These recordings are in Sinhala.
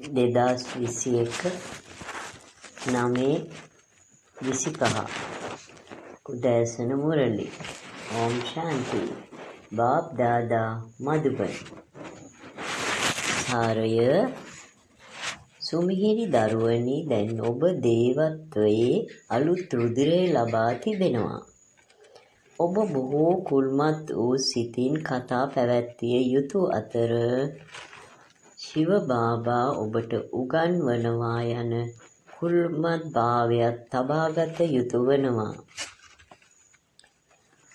දෙදස් විසි එක නමේ විසිපහ. උදෑසන මුරලි. ඕම් ශාන්ති. බාබ් දාදා මදුබන්. සාරය සුමිහිරි දරුවනි දැන් ඔබ දේවත්වයේ අලුත් රුධිරය ලබා තිබෙනවා. ඔබ බොහෝ කුල්මත් වූ සිතින් කතා පැවැත්විය යුතු අතර ශිව බාබා ඔබට උගන්වනවා යන කුල්මත් භාවයක් තබාගත යුතු වනවා.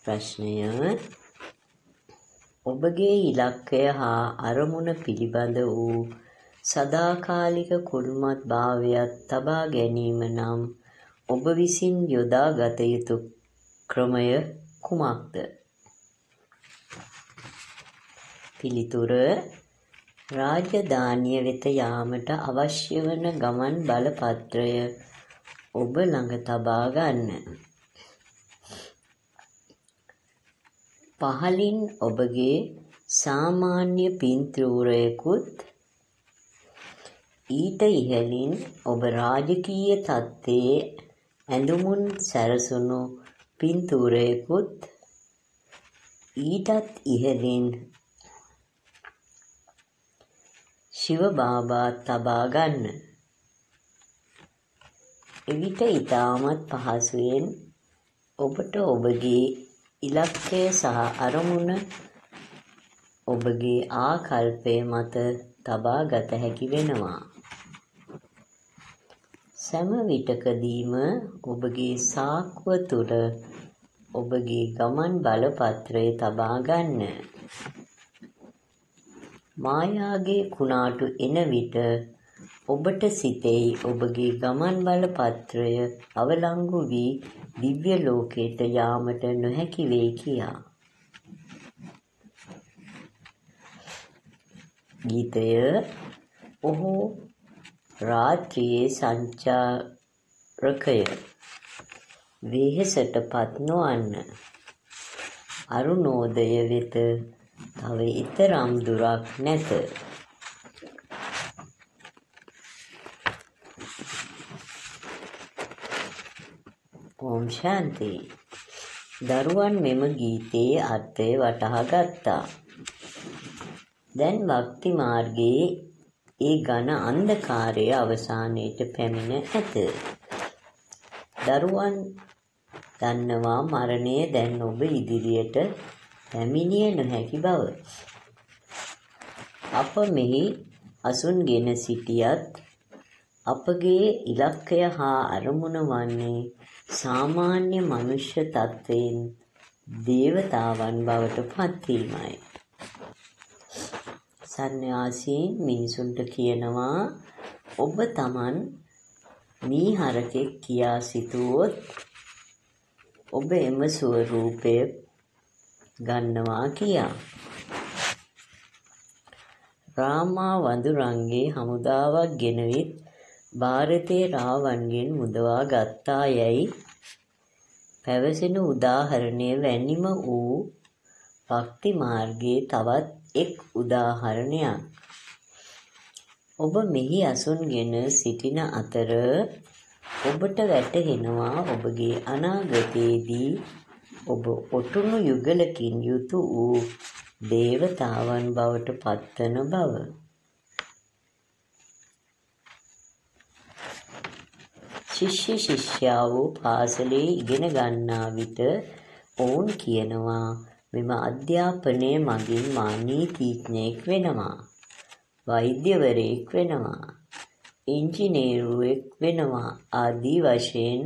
ප්‍රශ්නය ඔබගේ ඉලක්කය හා අරමුණ පිළිබඳ වූ සදාකාලික කුල්මත් භාවයක් තබා ගැනීම නම් ඔබ විසින් යොදා ගත යුතු ක්‍රමය කුමක්ද? පිළිතුර රාජධානිය වෙත යාමට අවශ්‍ය වන ගමන් බලපත්‍රය ඔබ ළඟ තබා ගන්න. පහලින් ඔබගේ සාමාන්‍ය පින්තූරයකුත් ඊට ඉහළින් ඔබ රාජකීය තත්ත්වයේ ඇඳුමුන් සැරසුණු පින්තූරයකුත් ඊටත් ඉහළින් ශිව බාබා තබා ගන්න. එවිට ඊටමත් පහසුවෙන් ඔබට ඔබගේ ඉලක්කය සහ අරමුණ ඔබගේ ආකල්පය මත තබා ගත හැකි වෙනවා. සෑම විටකදීම ඔබගේ සාක්කුව තුළ ඔබගේ ගමන් බලපත්‍රය තබා ගන්න. මායාගේ කුණාටු එන විට ඔබට සිතෙයි ඔබගේ ගමන් බලපත්‍රය අවලංගු වී දිව්‍ය ලෝකයට යාමට නොහැකි වෙයි කියා. ගීතය ඔහු රාත්‍රියේ සංචාරකය වෙහෙසට පත් නොවන්න අරුණෝදය වෙත තව ඊතරම් දුරක් නැත. ඕම් ශාන්ති. දරුවන් මෙම ගීතයේ අර්ථය වටහා ගත්තා. දැන් භක්ති මාර්ගයේ ඒ ඝන අන්ධකාරය අවසානයට පැමිණ ඇත. දරුවන් දන්නවා මරණය දැන් ඔබ ඉදිරියට පැමිණිය නොහැකි බව. අප මෙහි අසුන්ගෙන සිටියත් අපගේ ඉලක්කය හා අරමුණ වන්නේ සාමාන්‍ය මනුෂ්‍ය තත්ත්වයෙන් දේවතාවන් බවට පත්වීමයි. සන්‍යාසීන් මිනිසුන්ට කියනවා ඔබ තමන් මීහරකෙක් කියා සිතුවොත් ඔබ එම ස්වරූපය ගන්නවා කියා. රාමා වඳුරන්ගේ හමුදාවක් ගෙනවිත් භාරතයේ රාවන්ගෙන් මුදවා ගත්තා යැයි පැවසෙන උදාහරණය වැනිම වූ භක්ති මාර්ගයේ තවත් එක් උදාහරණයක්. ඔබ මෙහි අසුන්ගෙන සිටින අතර ඔබට වැටහෙනවා ඔබගේ අනාගතයේදී ඔබ ඔටුනු යුගලකින් යුතු වූ දේවතාවන් බවට පත්වන බව. ශිෂ්‍ය ශිෂ්‍යාවෝ පාසලේ ඉගෙන ගන්නා විට ඔවුන් කියනවා මෙම අධ්‍යාපනය මගින් මා නීතිඥයෙක් වෙනවා. වෛද්‍යවරයෙක් වෙනවා. ඉංජිනේරුවෙක් වෙනවා ආදී වශයෙන්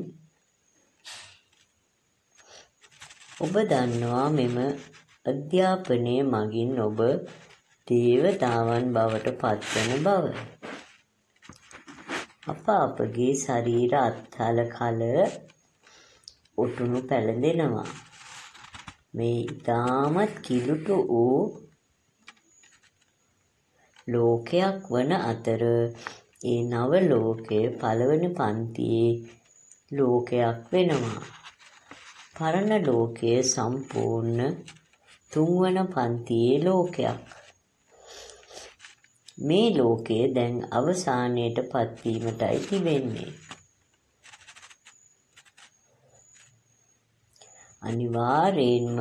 ඔබ දන්නවා මෙම අධ්‍යාපනය මගින් ඔබ දේවතාවන් බවට පත්වන බව. අප අපගේ ශරීර අත්හල කල ඔටුනු පැළඳෙනවා. මේ ඉතාමත් කිලුටු වූ ලෝකයක් වන අතර ඒ නව ලෝකය පළවන පන්තියේ ලෝකයක් වෙනවා. පරණ ලෝකය සම්පූර්ණ තුන්වන පන්තියේ ලෝකයක්. මේ ලෝකය දැන් අවසානයට පත්වීමටයි තිබෙන්නේ. අනිවාර්යෙන්ම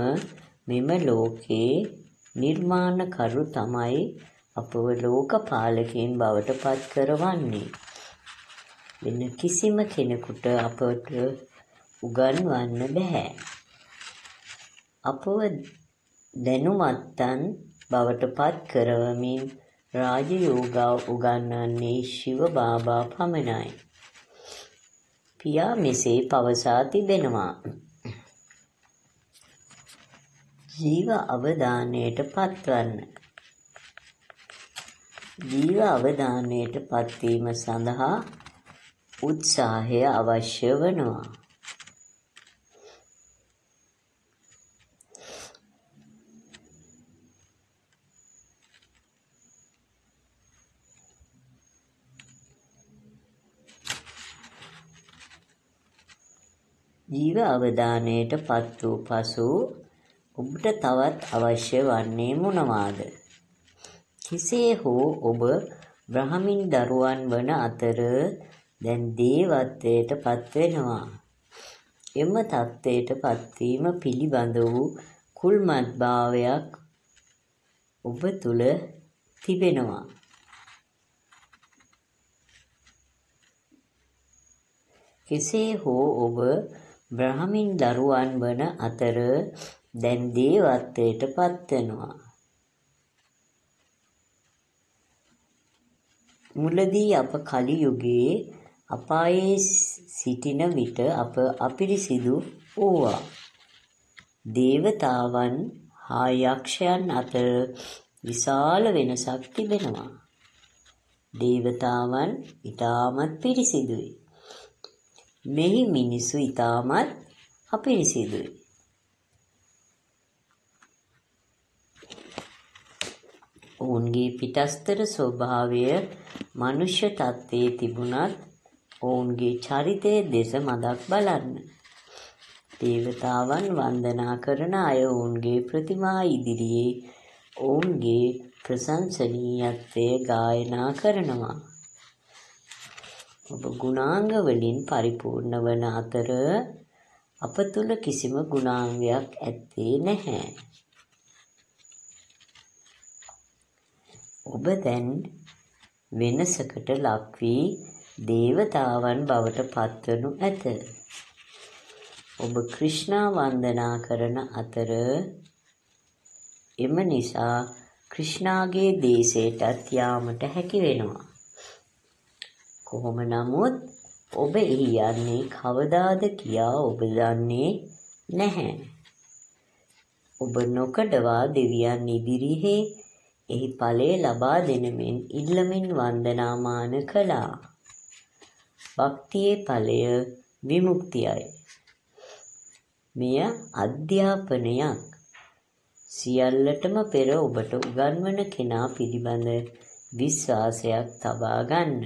මෙම ලෝකේ නිර්මාණකරු තමයි අපව ලෝකපාලකයන් බවට පත් කරවන්නේ. වෙන කිසිම කෙනෙකුට අපට උගන්වන්න බෑ. අපව දැනුමත්තන් බවට පත් කරවමින් රාජයෝගා උගන්වන්නේ ශිව බාබා පමණයි. පියා මෙසේ පවසා තිබෙනවා. ජීව අවධානයට පත්වන්න. ජීව අවධානයට පත්වීම සඳහා උත්සාහය අවශ්‍ය වනවා. ජීව අවධානයට පත් වූ පසු ඔබට තවත් අවශ්‍ය වන්නේ මොනවාද? කෙසේ හෝ ඔබ බ්‍රහමින් දරුවන් වන අතර දැන් දේවත්වයට පත්වෙනවා. එම තත්ත්වයට පත්වීම පිළිබඳ වූ කුල්මත්භාවයක් ඔබ තුළ තිබෙනවා. කෙසේ හෝ ඔබ බ්‍රහමින් දරුවන් වන අතර දැන් දේවත්වයට පත්වෙනවා. මුලදී අප කලි යුගයේ අපායේ සිටින විට අප අපිරිසිදු වූවා. දේවතාවන් හා යක්ෂයන් අතර විශාල වෙනසක් තිබෙනවා. දේවතාවන් ඊටමත් පිරිසිදුයි. මෙහි මිනිසු ඊටමත් අපිරිසිදුයි. ඔවුන්ගේ පිටස්තර ස්වභාවය මනුෂ්‍ය තත්ත්වයේ තිබුණත් ඔවුන්ගේ චරිතය දෙස මදක් බලන්න. දේවතාවන් වන්දනා කරන අය ඔවුන්ගේ ප්‍රතිමා ඉදිරියේ ඔවුන්ගේ ප්‍රශංසනීයත්වය ගායනා කරනවා. ඔබ ගුණාංග වලින් පරිපූර්ණ වන අතර අප තුල කිසිම ගුණාංගයක් ඇත්තේ නැහැ. ඔබ දැන් වෙනසකට ලක් වී දේවතාවන් බවට පත්වනු ඇත. ඔබ ක්‍රිෂ්ණා වන්දනා කරන අතර එම නිසා ක්‍රිෂ්ණාගේ දේශයටත් යාමට හැකි වෙනවා. කොහොම නමුත් ඔබ එහි යන්නේ කවදාද කියා ඔබ දන්නේ නැහැ. ඔබ නොකඩවා දෙවියන් ඉදිරියේ එහි ඵලය ලබා දෙනමින් ඉල්ලමින් වන්දනාමාන කළා. භක්තියේ ඵලය විමුක්තියයි. මෙය අධ්‍යාපනයක්. සියල්ලටම පෙර ඔබට උගන්වන කෙනා පිළිබඳ විශ්වාසයක් තබා ගන්න.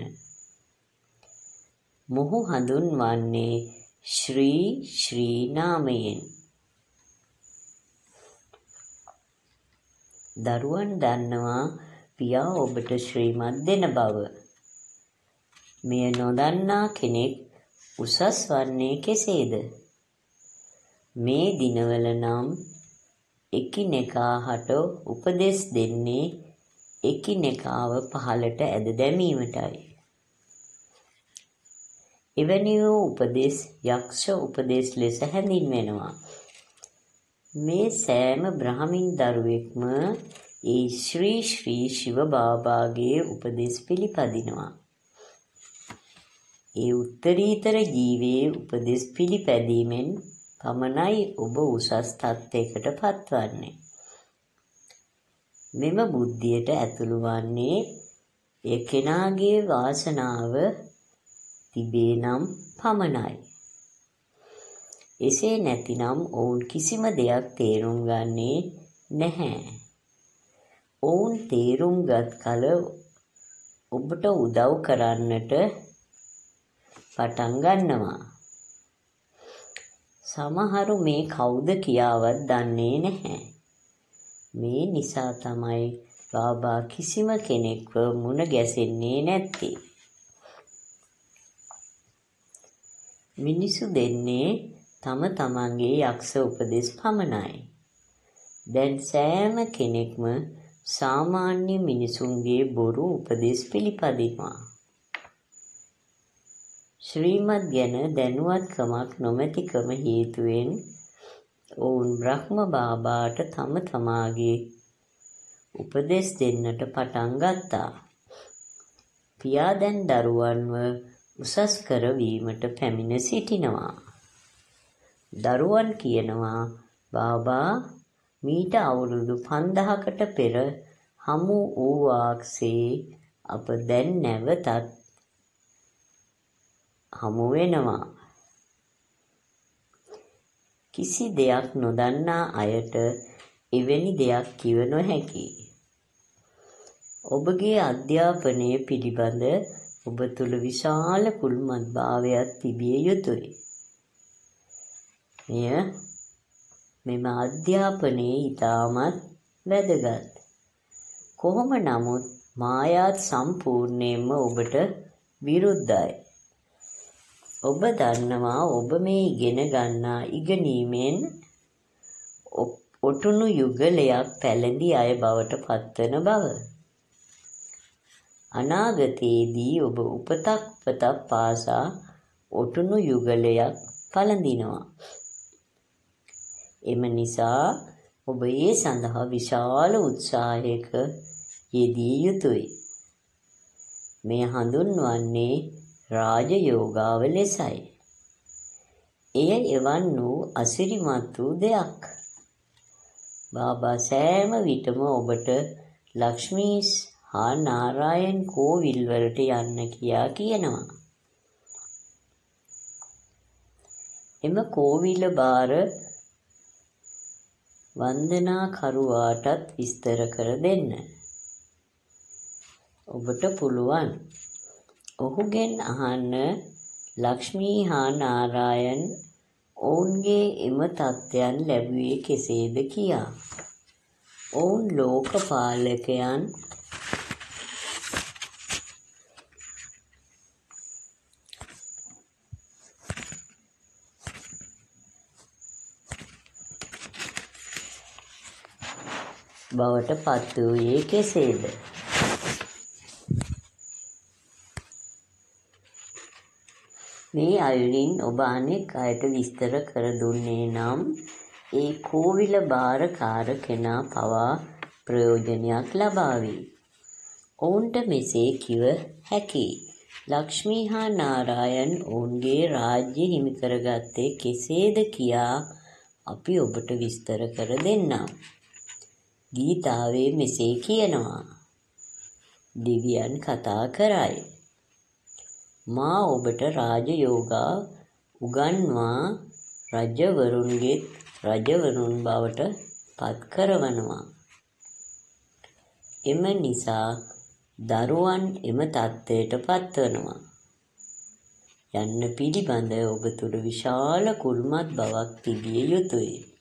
මොහු හඳුන්වන්නේ ශ්‍රී ශ්‍රී නාමයෙන්. දරුවන් දන්නවා පියා ඔබට ශ්‍රීමත් දෙන බව. මෙය නොදන්නා කෙනෙක් උසස් වන්නේ කෙසේද? මේ දිනවල නම් එකිනෙකා හට උපදෙස් දෙන්නේ එකිනෙකාව පහලට ඇද දැමීමටයි. එවැනි වූ උපදෙස් යක්ෂ උපදෙස් ලෙස හැඳින්වෙනවා. මේ සෑම බ්‍රහමින් දරුවෙක්ම ඒ ශ්‍රී ශ්‍රී ශිව බාබාගේ උපදෙස් පිළිපදිනවා. ඒ උත්තරීතර ජීවයේ උපදෙස් පිළිපැදීමෙන් පමණයි ඔබ උසස් තත්ත්වයකට පත්වන්නේ. මෙම බුද්ධියට ඇතුළු වන්නේ එය කෙනාගේ වාසනාව තිබේ නම් පමණයි. එසේ නැතිනම් ඔවුන් කිසිම දෙයක් තේරුම් ගන්නේ නැහැ. ඔවුන් තේරුම් ගත් කල ඔබට උදව් කරන්නට පටන් ගන්නවා. සමහරු මේ කවුද කියාවත් දන්නේ නැහැ. මේ නිසා තමයි බාබා කිසිම කෙනෙක්ව මුණ ගැසෙන්නේ නැත්තේ. මිනිසු දෙන්නේ තම තමන්ගේ යක්ෂ උපදෙස් පමණයි. දැන් සෑම කෙනෙක්ම සාමාන්‍ය මිනිසුන්ගේ බොරු උපදෙස් පිළිපදිනවා. ශ්‍රීමත් ගැන දැනුවත්කමක් නොමැතිකම හේතුවෙන් ඔවුන් බ්‍රහ්ම බාබාට තම තමාගේ උපදෙස් දෙන්නට පටන් ගත්තා. පියා දැන් දරුවන්ව උසස් කරවීමට පැමිණ සිටිනවා. දරුවන් කියනවා බාබා මීට අවුරුදු 5000කට පෙර හමු වූවාක්සේ අප දැන් නැවතත් හමු වෙනවා. කිසි දෙයක් නොදන්නා අයට එවැනි දෙයක් කිව නොහැකි. ඔබගේ අධ්‍යාපනය පිළිබඳ ඔබ තුළ විශාල කුල්මත් භාවයක් තිබිය යුතුයි. මෙය මෙම අධ්‍යාපනයේ ඉතාමත් වැදගත්. කොහොම නමුත් මායාත් සම්පූර්ණයෙන්ම ඔබට විරුද්ධයි. ඔබ දන්නවා ඔබ මේ ඉගෙන ගන්නා ඉගෙනීමෙන් ඔටුනු යුගලයක් පැළඳි අය බවට පත්වන බව. අනාගතයේදී ඔබ උපතක් උපතක් පාසා ඔටුනු යුගලයක් පළඳිනවා. එම නිසා ඔබ ඒ සඳහා විශාල උත්සාහයක යෙදිය යුතුයි. මෙය හඳුන්වන්නේ රාජයෝගාව ලෙසයි. එය එවන් වූ අසිරිමත් වූ දෙයක්. බාබා සෑම විටම ඔබට ලක්ෂ්මීස් හා නාරායන් කෝවිල් වලට යන්න කියා කියනවා. එම කෝවිල බාර වන්දනාකරුවාටත් විස්තර කර දෙන්න. ඔබට පුළුවන්. ඔහුගෙන් අහන්න ලක්ෂ්මී හා නාරායන් ඔවුන්ගේ එම තත්ත්වයන් ලැබුවේ කෙසේද කියා. ඔවුන් ලෝකපාලකයන් බවට පත්වූයේ කෙසේද? මේ අයුරින් ඔබ අනෙක් අයට විස්තර කර දුන්නේ නම් ඒ කෝවිල භාරකාර කෙනා පවා ප්‍රයෝජනයක් ලබාවි. ඔවුන්ට මෙසේ කිව හැකියි. ලක්ෂ්මී හා නාරායන් ඔවුන්ගේ රාජ්‍ය හිමි කරගත්තේ කෙසේද කියා අපි ඔබට විස්තර කර දෙන්නම්. ගීතාවේ මෙසේ කියනවා. දිව්‍යයන් කතා කරයි. මා ඔබට රාජයෝගා උගන්වා රජවරුන්ගේත් රජවරුන් බවට පත් කරවනවා. එම නිසා දරුවන් එම தත්ත්වයට පත්වනවා. යන්න පිළිබඳ ඔබ තුළ විශාල කුල්මත් බවක් තිබිය යුතුය.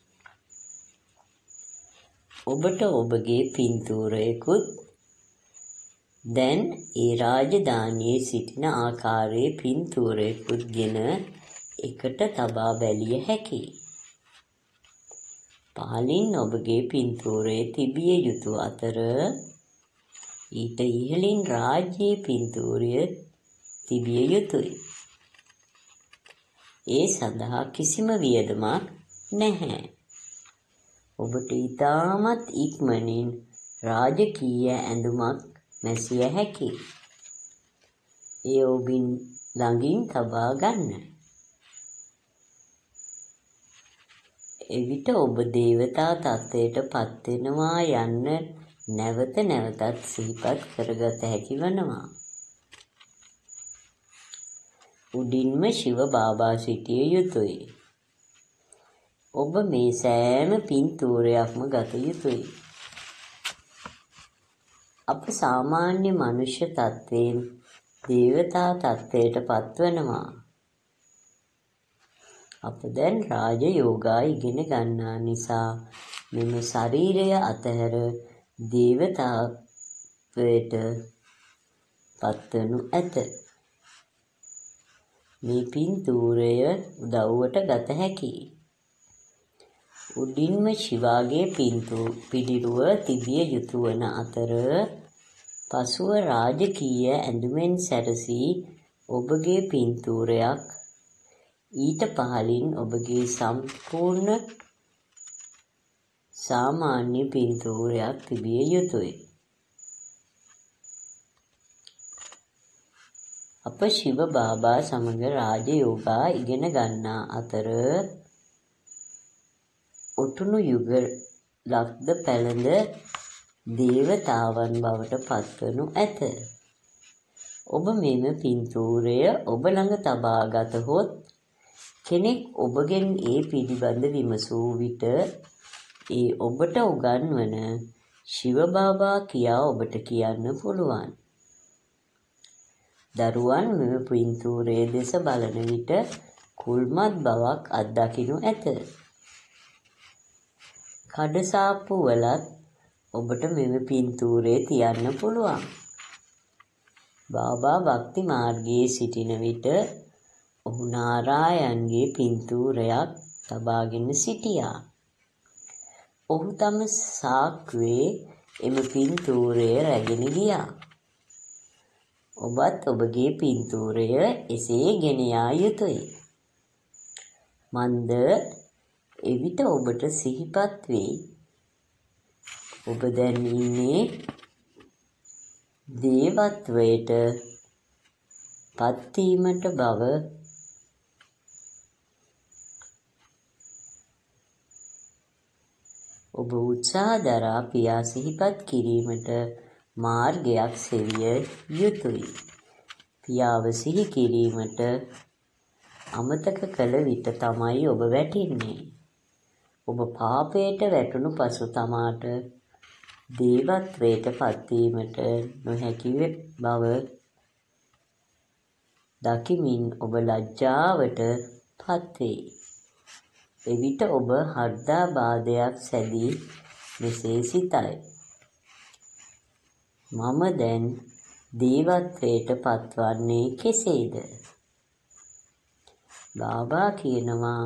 ඔබට ඔබගේ පින්තූරයකුත් දැන් ඒ රාජධානියේ සිටින ආකාරයේ පින්තූරයකුත් ගෙන එකට තබා බැලිය හැකියි. පහලින් ඔබගේ පින්තූරයේ තිබිය යුතු අතර ඊට ඉහළින් රාජ්‍යයේ පින්තූරය තිබිය යුතුයි. ඒ සඳහා කිසිම වියදමක් නැහැ. ඔබට ඊටමත් ඉක්මනින් රාජකීය ඇඳුමක් මැසිය හැකියි. ඒ ඔබින් ළඟින් තබා ගන්න. එවිට ඔබ දේවතා තත්ත්වයට පත්වෙනවා යන්න නැවත නැවතත් සිහිපත් කරගත හැකි වනවා. උඩින්ම ශිව බාබා සිටිය යුතුය. ඔබ මේ සෑම පින්තූරයක්ම ගත යුතුයි. අප සාමාන්‍ය මනුෂ්‍ය තත්ත්වයෙන් දේවතා තත්ත්වයට පත්වනවා. අප දැන් රාජ යෝගා ඉගෙන ගන්නා නිසා මෙම ශරීරය අතහැර දේවතාවයට පත්වනු ඇත. මේ පින්තූරය උදව්වට ගත හැකියි. උඩින්ම ශිවාගේ පිළිරුව තිබිය යුතු වන අතර පසුව රාජකීය ඇඳුමෙන් සැරසී ඔබගේ පින්තූරයක් ඊට පහළින් ඔබගේ සම්පූර්ණ සාමාන්‍ය පින්තූරයක් තිබිය යුතුය. අප ශිව බාබා සමග රාජ යෝගා ඉගෙන ගන්නා අතර ඔටුනු යුගලක්ද පැළඳ දේවතාවන් බවට පත්වනු ඇත. ඔබ මෙම පින්තූරය ඔබ ළඟ තබා ගතහොත් කෙනෙක් ඔබගෙන් ඒ පිළිබඳ විමසූ විට ඒ ඔබට උගන්වන ශිව බාබා කියා ඔබට කියන්න පුළුවන්. දරුවන් මෙම පින්තූරයේ දෙස බලන විට කුල්මත් බවක් අත්දකිනු ඇත. කඩසාප්පු වලත් ඔබට මෙම පින්තූරය තියන්න පුළුවන්. බාබා භක්ති මාර්ගයේ සිටින විට ඔහු නාරායන්ගේ පින්තූරයක් තබාගෙන සිටියා. ඔහු තම සාක්කුවේ එම පින්තූරය රැගෙන ගියා. ඔබත් ඔබගේ පින්තූරය එසේ ගෙන යා යුතුය. මන්ද එවිට ඔබට සිහිපත් වෙයි. ඔබ දැන් ඉන්නේ දේවත්වයට පත්වීමට බව ඔබ උත්සාහ දරා පියා සිහිපත් කිරීමට මාර්ගයක් සෙවිය යුතුය. පියාව සිහි කිරීමට අමතක කළ විට තමයි ඔබ වැටෙන්නේ. ඔබ පාපයට වැටුණු පසු තමාට දේවත්වයට පත්වීමට නොහැකි බව දකිමින් ඔබ ලජ්ජාවට පත්වේ. එවිට ඔබ හෘදාබාධයක් සැදී මෙසේ සිතයි. මම දැන් දේවත්වයට පත්වන්නේ කෙසේද? බාබා කියනවා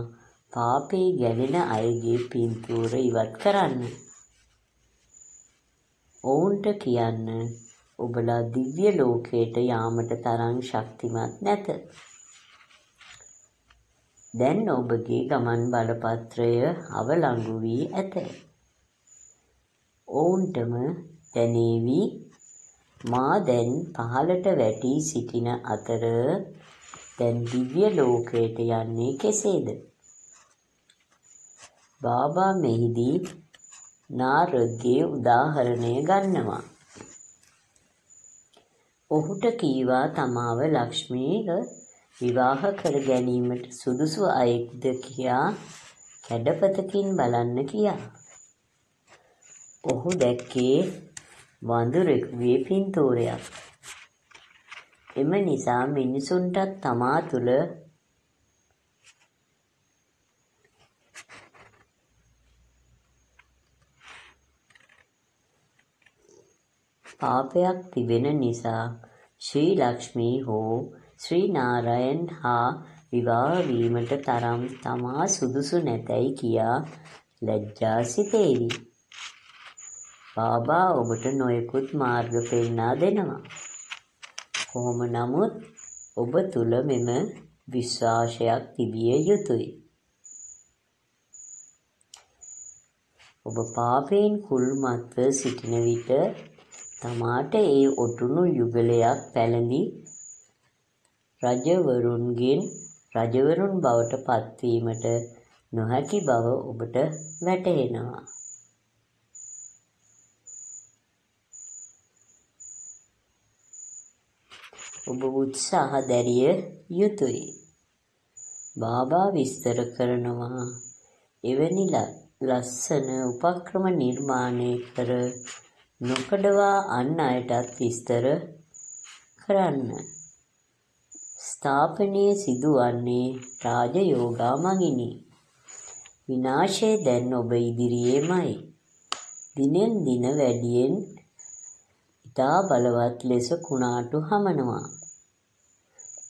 පාපේ ගැලෙන අයගේ පින්තූර ඉවත් කරන්න. ඔවුන්ට කියන්න ඔබලා දිව්‍ය ලෝකයට යාමට තරම් ශක්තිමත් නැත. දැන් ඔබගේ ගමන් බලපත්‍රය අවලංගු වී ඇත. ඔවුන්ටම දැනේවි මා දැන් පහළට වැටී සිටින අතර දැන් දිව්‍ය ලෝකයට යන්නේ කෙසේද? බාබා මෙහිදී නාරදගේ උදාහරණය ගන්නවා. ඔහුට කීවා තමාව ලක්ෂ්මීව විවාහ කර ගැනීමට සුදුසු අයෙක්ද කියා කැඩපතකින් බලන්න කියා. ඔහු දැක්කේ වඳුරෙකුගේ පින්තූරයක්. එම නිසා මිනිසුන්ටත් තමා තුළ පාපයක් තිබෙන නිසා ශ්‍රී ලක්ෂ්මී හෝ ශ්‍රී නාරයන් හා විවාහ වීමට තරම් තමා සුදුසු නැතැයි කියා ලැජ්ජා සිතේවි. බාබා ඔබට නොයෙකුත් මාර්ග පෙන්වා දෙනවා. කොහොම නමුත් ඔබ තුල මෙම විශ්වාසයක් තිබිය යුතුය. ඔබ පාපයෙන් කුල්මත්ව සිටින විට තමාට ඒ ඔටුනු යුගලයක් පැළඳි රජවරුන්ගෙන් රජවරුන් බවට පත්වීමට නොහැකි බව ඔබට වැටහෙනවා. ඔබ උත්සාහ දැරිය යුතුය. බාබා විස්තර කරනවා එවැනි ලස්සන උපක්‍රම නිර්මාණය කර නොකඩවා අන් අයටත් විස්තර කරන්න. ස්ථාපනය සිදුවන්නේ රාජයෝගා මගිනි. විනාශය දැන් ඔබ ඉදිරියේමයි. දිනෙන් දින වැඩියෙන් ඉතා බලවත් ලෙස කුණාටු හමනවා.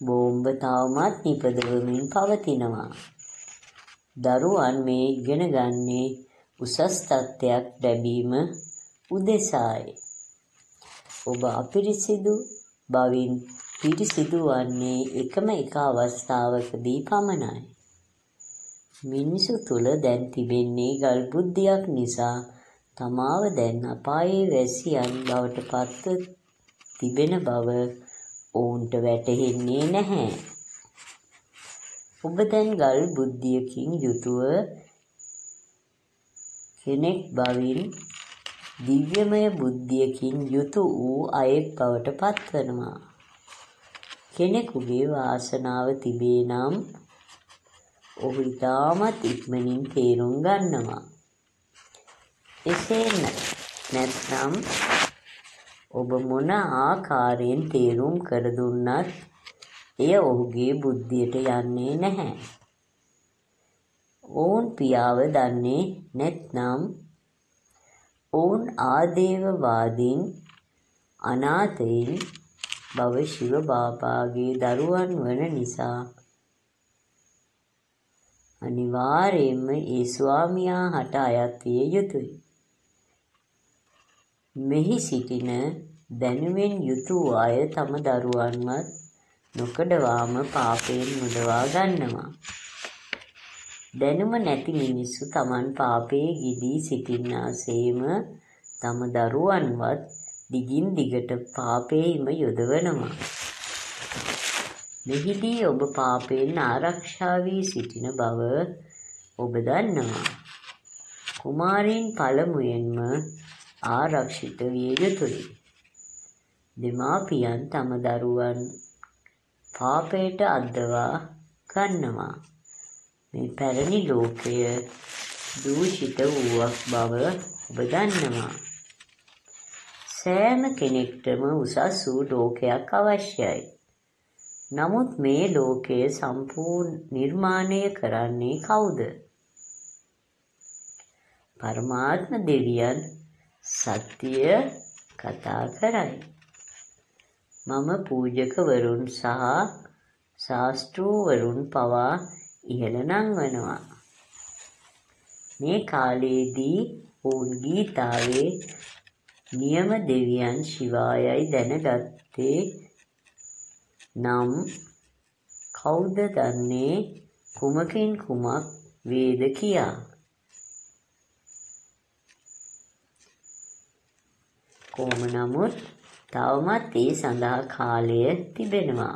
බෝම්බ තවමත් නිපදවමින් පවතිනවා. දරුවන් මේ ඉගෙන ගන්නේ උසස් තත්ත්වයක් ලැබීම උදෙසායි. ඔබ අපිරිසිදු බවින් පිරිසිදු වන්නේ එකම එක අවස්ථාවකදී පමණයි. මිනිසු තුළ දැන් තිබෙන්නේ ගල් බුද්ධියක් නිසා තමාව දැන් අපායේ වැසියන් බවට පත්ව තිබෙන බව ඔවුන්ට වැටහෙන්නේ නැහැ. ඔබ දැන් ගල් බුද්ධියකින් යුතුව කෙනෙක් බවින් දිව්‍යමය බුද්ධියකින් යුතු වූ අයෙක් බවට පත්වනවා. කෙනෙකුගේ වාසනාව තිබේ නම් ඔහු ඉතාමත් ඉක්මනින් තේරුම් ගන්නවා. එසේ නැත්නම් ඔබ මොන ආකාරයෙන් තේරුම් කර දුන්නත් එය ඔහුගේ බුද්ධියට යන්නේ නැහැ. ඔවුන් පියාව දන්නේ නැත්නම් ඔවුන් ආදේවවාදීන් අනාථයින් බව ශිව බාපාගේ දරුවන් වන නිසා අනිවාර්යයෙන්ම ඒ ස්වාමියා හට අයත් විය යුතුය. මෙහි සිටින දැනුමෙන් යුතු අය තම දරුවන්වත් නොකඩවාම පාපයෙන් මුදවා ගන්නවා. දැනුම නැති මිනිස්සු Taman පාපයේ ගිදී සිටින්නාseම තම දරුවන්වත් දිගින් දිගට පාපේම යොදවනවා. මෙහිදී ඔබ පාපයෙන් ආරක්ෂා වී සිටින බව ඔබ දන්නවා. කුමාරීන් පළමුවෙන්ම ආරක්ෂිත විය යුතුයි. දෙමාපියන් තම දරුවන් පාපයට අද්දවා ගන්නවා. මේ පැරණි ලෝකය දූෂිත වූවක් බව ඔබ දන්නවා. සෑම කෙනෙක්ටම උසස් වූ ලෝකයක් අවශ්‍යයි. නමුත් මේ ලෝකය සම්පූර්ණ නිර්මාණය කරන්නේ කවුද? පරමාත්ම දෙවියන් සත්‍ය කතා කරයි. මම පූජකවරුන් සහ ශාස්ත්‍රූවරුන් පවා ඉහළ නංවනවා. මේ කාලයේදී ඔවුන් ගීතාවේ නියම දෙවියන් ශිවායයි දැනගත්තේ නම් කවුද දන්නේ කුමකින් කුමක් වේද කියා. කොහොම නමුත් තවමත් ඒ සඳහා කාලය තිබෙනවා.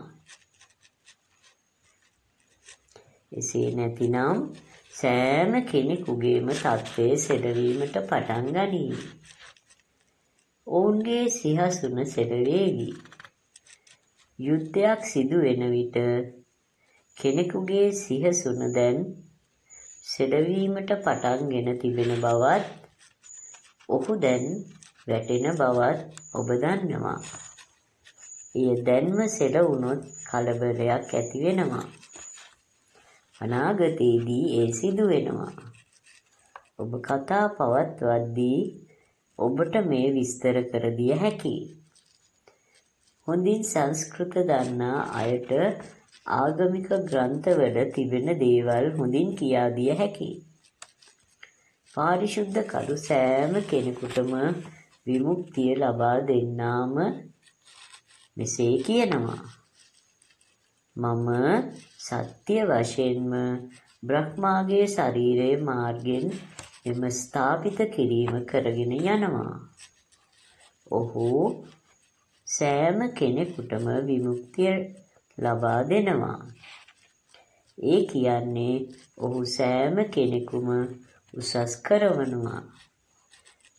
එසේ නැතිනම් සෑම කෙනෙකුගේම තත්ත්වය සෙලවීමට පටන් ගනී. ඔවුන්ගේ සිහසුන සෙලවේවි. යුද්ධයක් සිදු වෙන විට කෙනෙකුගේ සිහසුන දැන් සෙලවීමට පටන්ගෙන තිබෙන බවත් ඔහු දැන් වැටෙන බවත් ඔබ දන්නවා. එය දැන්ම සෙලවුණොත් කලබලයක් ඇති වෙනවා. අනාගතයේදී ඒ සිදු වෙනවා. ඔබ කතා පවත්වද්දී ඔබට මේ විස්තර කර දිය හැකියි. හොඳින් සංස්කෘත දන්නා අයට ආගමික ග්‍රන්ථවල තිබෙන දේවල් හොඳින් කියා දිය හැකියි. පාරිශුද්ධ කරු සෑම කෙනෙකුටම විමුක්තිය ලබා දෙන්නාම මෙසේ කියනවා. මම සත්‍ය වශයෙන්ම බ්‍රහ්මාගේ ශරීරයේ මාර්ගෙන් එම ස්ථාපිත කිරීම කරගෙන යනවා. ඔහු සෑම කෙනෙකුටම විමුක්තිය ලබා දෙනවා. ඒ කියන්නේ ඔහු සෑම කෙනෙකුම උසස් කරවනවා.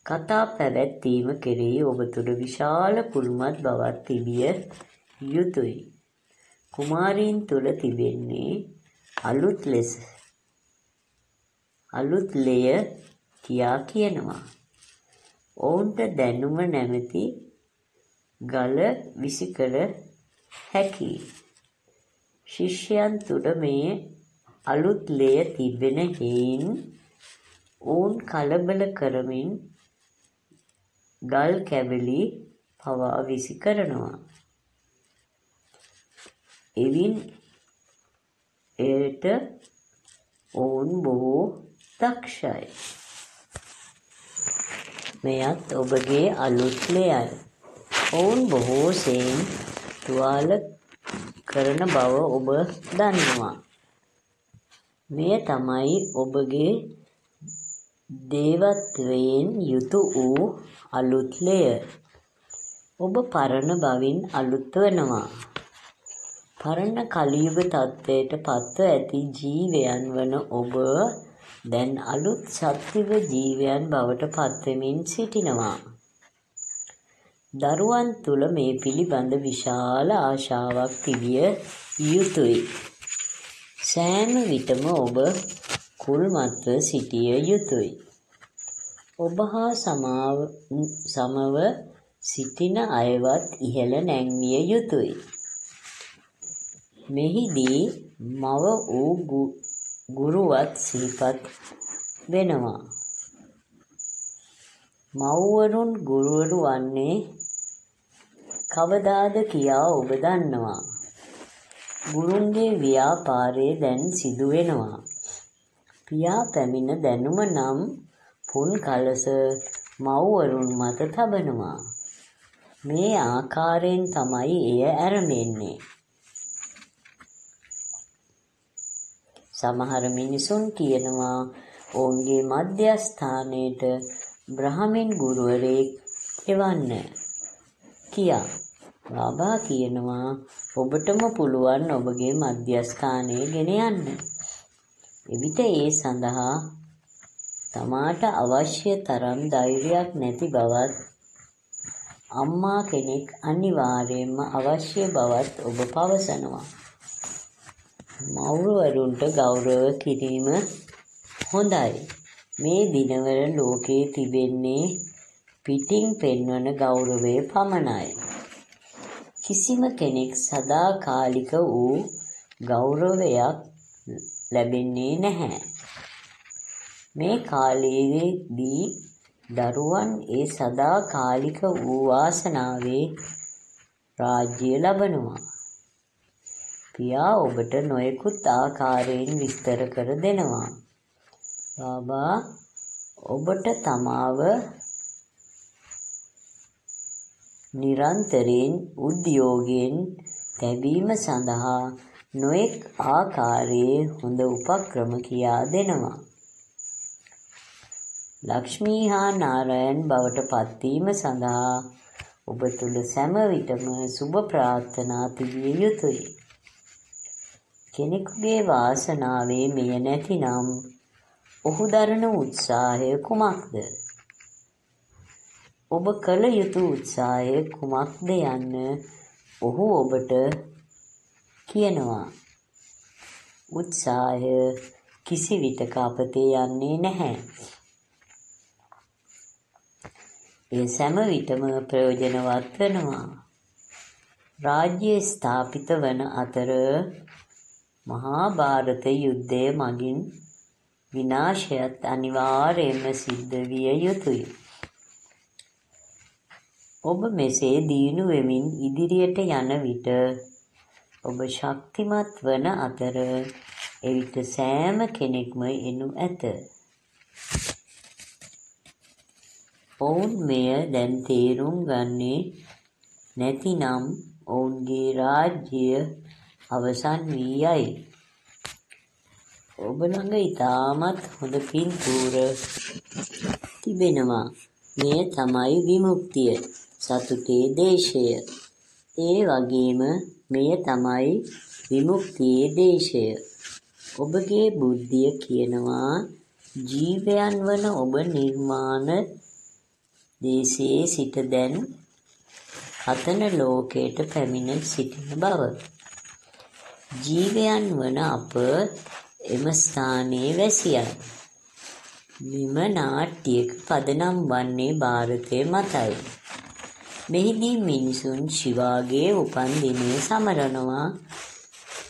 කතා පැවැත්වීම කෙරෙහි ඔබ තුළ විශාල කුළුමත් බවක් තිබිය යුතුයි. කුමාරීන් තුළ තිබෙන්නේ අලුත් ලෙස අලුත් ලෙය කියා කියනවා. ඔවුන්ට දැනුම නැමැති ගල විසිකළ හැකි. ශිෂ්‍යයන් තුළ මේ අලුත් ලෙය තිබෙන හේයින් ඔවුන් කලබල කරමින් ගල් කැබලි පවා විසි කරනවා. එවින් එයට ඔවුන් බොහෝ දක්ෂයි. මෙයත් ඔබගේ අලුත් ලෙයයි. ඔවුන් බොහෝ සෙයින් තුවාල කරන බව ඔබ දන්නවා. මෙය තමයි ඔබගේ දේවත්වයෙන් යුතු වූ අලුත් ලෙය. ඔබ පරණ බවින් අලුත් වනවා. පරණ කලියුග තත්ත්වයට පත්ව ඇති ජීවයන් වන ඔබ දැන් අලුත් සත්විව ජීවයන් බවට පත්වෙමින් සිටිනවා. දරුවන් තුළ මේ පිළිබඳ විශාල ආශාවක් තිබිය යුතුයි. සෑම විටම ඔබ කුල්මත්ව සිටිය යුතුයි. ඔබ හා සමව සිටින අයවත් ඉහළ නැංවිය යුතුයි. මෙහිදී මව වූ ගුරුවත් සිහිපත් වෙනවා. මව්වරුන් ගුරුවරු වන්නේ කවදාද කියා ඔබ දන්නවා. ගුරුන්ගේ ව්‍යාපාරය දැන් සිදුවෙනවා. පියා පැමිණ දැනුම නම් පුන් කලස මව්වරුන් මත තබනවා. මේ ආකාරයෙන් තමයි එය ඇරඹෙන්නේ. සමහර මිනිසුන් කියනවා ඔවුන්ගේ මධ්‍යස්ථානයට බ්‍රහ්මෙන් ගුරුවරයෙක් එවන්න කියා. බාබා කියනවා ඔබටම පුළුවන් ඔබගේ මධ්‍යස්ථානය ගෙන යන්න. එවිට ඒ සඳහා තමාට අවශ්‍ය තරම් ධෛර්යයක් නැති බවත් අම්මා කෙනෙක් අනිවාර්යයෙන්ම අවශ්‍ය බවත් ඔබ පවසනවා. මව්වරුන්ට ගෞරව කිරීම හොඳයි. මේ දිනවල ලෝකයේ තිබෙන්නේ පිටින් පෙන්වන ගෞරවය පමණයි. කිසිම කෙනෙක් සදාකාලික වූ ගෞරවයක් ලැබෙන්නේ නැහැ. මේ කාලයේදී දරුවන් ඒ සදාකාලික වූ වාසනාවේ රාජ්‍ය ලබනවා. පියා ඔබට නොයෙකුත් ආකාරයෙන් විස්තර කර දෙනවා. බාබා ඔබට තමාව නිරන්තරයෙන් උද්‍යෝගයෙන් තැබීම සඳහා නොයෙක් ආකාරයේ හොඳ උපක්‍රම කියා දෙනවා. ලක්ෂ්මී හා නාරයන් බවට පත්වීම සඳහා ඔබ තුළ සැම විටම සුභ ප්‍රාර්ථනා තිබිය යුතුයි. කෙනෙකුගේ වාසනාවේ මෙය නැතිනම් ඔහු දරන උත්සාහය කුමක්ද? ඔබ කළ යුතු උත්සාහය කුමක්ද යන්න ඔහු ඔබට කියනවා. උත්සාහය කිසිවිටක අපතේ යන්නේ නැහැ. එය සෑම විටම ප්‍රයෝජනවත් වෙනවා. රාජ්‍ය ස්ථාපිත වන අතර මහා භාරත යුද්ධය මගින් විනාශයත් අනිවාර්යයෙන්ම සිද්ධ විය යුතුය. ඔබ මෙසේ දියුණු වෙමින් ඉදිරියට යන විට ඔබ ශක්තිමත් වන අතර එවිට සෑම කෙනෙක්ම එනු ඇත. ඔවුන් මෙය දැන් තේරුම් ගන්නේ නැතිනම් ඔවුන්ගේ රාජ්‍ය අවසන් වී යයි. ඔබ ළඟ ඉතාමත් හොඳ පින්තූර තිබෙනවා. මෙය තමයි විමුක්තිය. සතුටේ දේශය. ඒ වගේම මෙය තමයි විමුක්තියේ දේශය. ඔබගේ බුද්ධිය කියනවා ජීවයන් වන ඔබ නිර්මාණ දේශයේ සිට දැන් හතන ලෝකයට පැමිණ සිටින බව. ජීවයන් වන අප එම ස්ථානයේ වැසියයි. මෙම නාට්‍යයක පදනම් වන්නේ ಭಾರತය මතයි. මෙහිදී මිනිසුන් ශිවාගේ උපන් දිනය සමරනවා.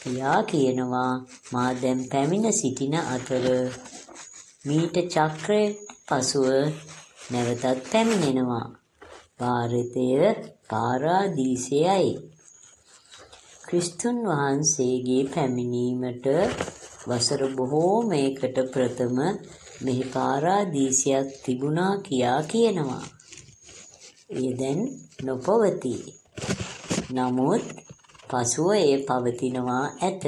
පියා කියනවා මා දැන් පැමිණ සිටින අතර මීට චක්‍රය පසුව නැවතත් පැමිණෙනවා. ಭಾರತය පාරාදීසයයි. ක්‍රිස්තුන් වහන්සේගේ පැමිණීමට වසර බොහෝමයකට ප්‍රථම මෙහි පාරාදීසයක් තිබුණා කියා කියනවා. එය දැන් නොපවතී. නමුත් පසුව එය පවතිනවා ඇත.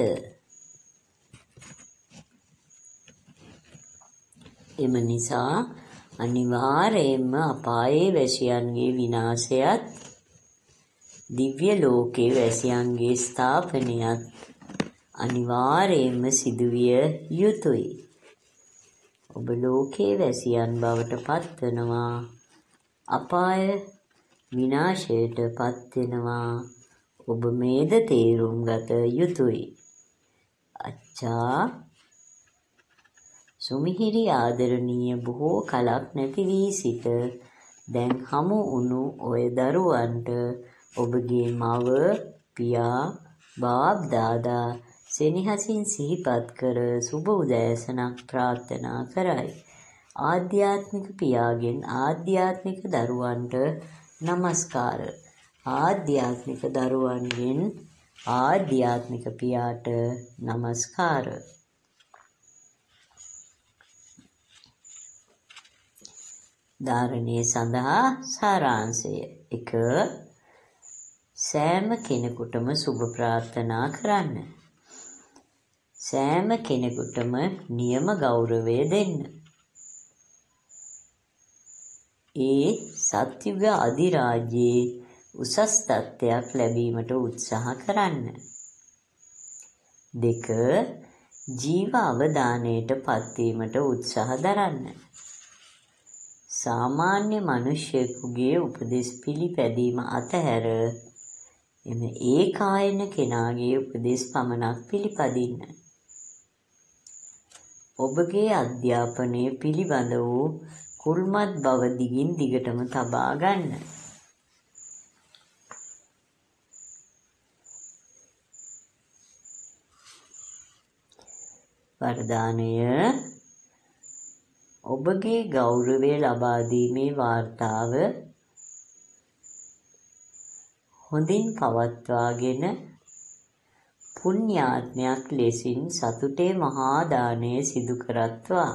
එම නිසා අනිවාර්යයෙන්ම අපායේ වැසියන්ගේ විනාශයත් දිව්‍ය ලෝකයේ වැසියන්ගේ ස්ථාපනයත් අනිවාර්යයෙන්ම සිදුවිය යුතුය. ඔබ ලෝකයේ වැසියන් බවට පත්වනවා. අපාය විනාශයට පත්වෙනවා. ඔබ මේද තේරුම් ගත යුතුය. අච්චා සුමිහිරි ආදරණීය බොහෝ කලක් නැති වී සිට දැන් හමු වුණු ඔය දරුවන්ට ඔබගේ මව, පියා, බාප්දාදා සෙනෙහසින් සිහිපත් කර සුබ උදෑසනක් ප්‍රාර්ථනා කරයි. ආධ්‍යාත්මික පියාගෙන් ආධ්‍යාත්මික දරුවන්ට নমස්කාර. ආධ්‍යාත්මික දරුවන්ගෙන් ආධ්‍යාත්මික පියාට নমස්කාර. ධාරණයේ සඳහා සාරාංශය 1 සෑම කෙනෙකුටම සුබ ප්‍රාර්ථනා කරන්න. සෑම කෙනෙකුටම නියම ගෞරවය දෙන්න. ඒ සත්‍යුග අධිරාජ්‍යයේ උසස් තත්ත්වයක් ලැබීමට උත්සාහ කරන්න. දෙක ජීව අවධානයට පත්වීමට උත්සාහ දරන්න. සාමාන්‍ය මිනිසෙකුගේ උපදෙස් පිළිපැදීම අතහැර එම ඒකායන කෙනාගේ උපදෙස් පමණක් පිළිපදින්න. ඔබගේ අධ්‍යාපනය පිළිබඳ වූ කුල්මත් බව දිගින් දිගටම තබා ගන්න. වරදානය ඔබගේ ගෞරවය ලබා දීමේ වාර්තාව හොඳින් පවත්වාගෙන පුණ්‍යාත්මයක් ලෙසින් සතුටේ මහා දානය සිදු කරත්වා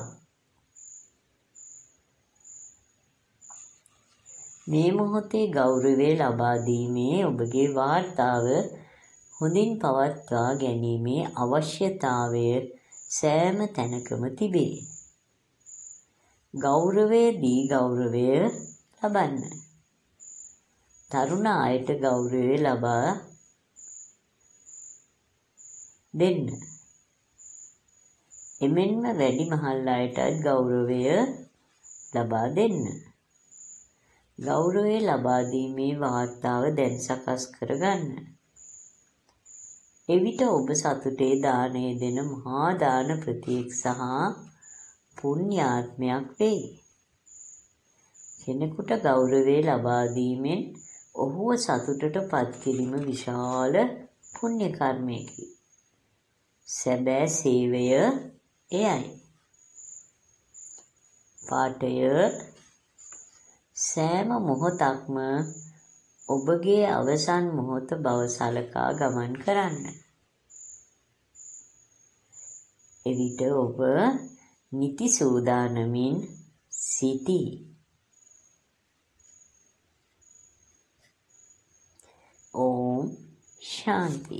මේ මොහොතේ ගෞරවය ලබා දීමේ ඔබගේ වාර්තාව හොඳින් පවත්වා ගැනීමේ අවශ්‍යතාවය සෑම තැනකම තිබේ. ගෞරවය දී ගෞරවය ලබන්න. තරුණ අයට ගෞරවය ලබා දෙන්න. එමෙන්ම වැඩි මහල් අයටත් ගෞරවය ලබා දෙන්න. ගෞරවය ලබා දීමේ වාර්තාව දැන් සකස් කරගන්න. එවිට ඔබ සතුටේ දානය දෙන මහා දාන ප්‍රතියෙක් සහ පුණ්‍යාත්මයක් වෙයි. කෙනෙකුට ගෞරවය ලබා දීමෙන් ඔහුව සතුටට පත් කිරීම විශාල පුණ්‍ය කර්මයකි. සැබෑ සේවය එයයි. පාඨය සෑම මොහොතක්ම ඔබගේ අවසන් මොහොත බව සලකා ගමන් කරන්න. එවිට ඔබ නිති සූදානමින් සිටී. ඕම් ශාන්ති